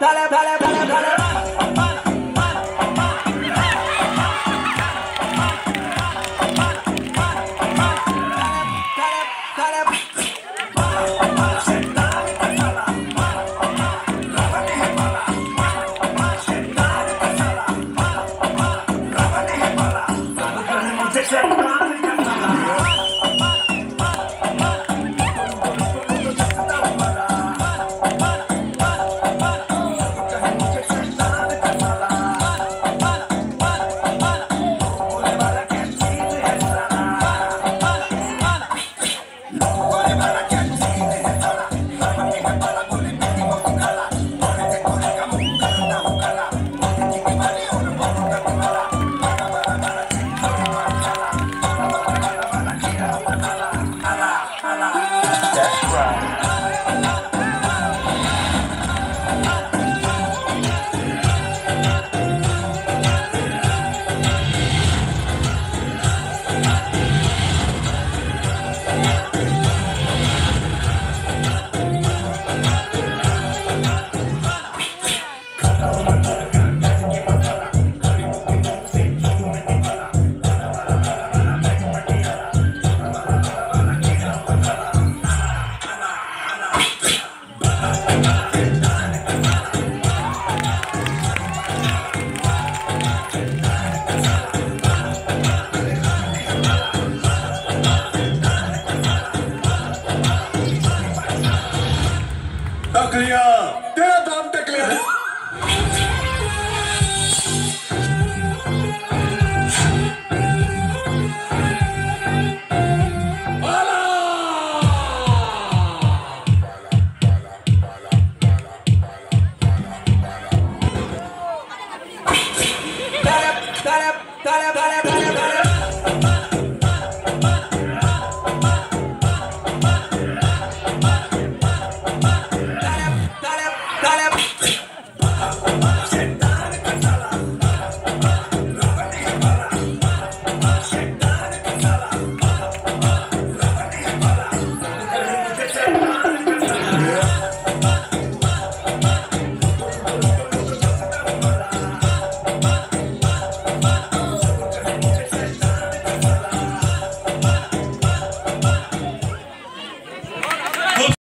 dale, dale, dale, dale. Dale, dale. 다클 clear.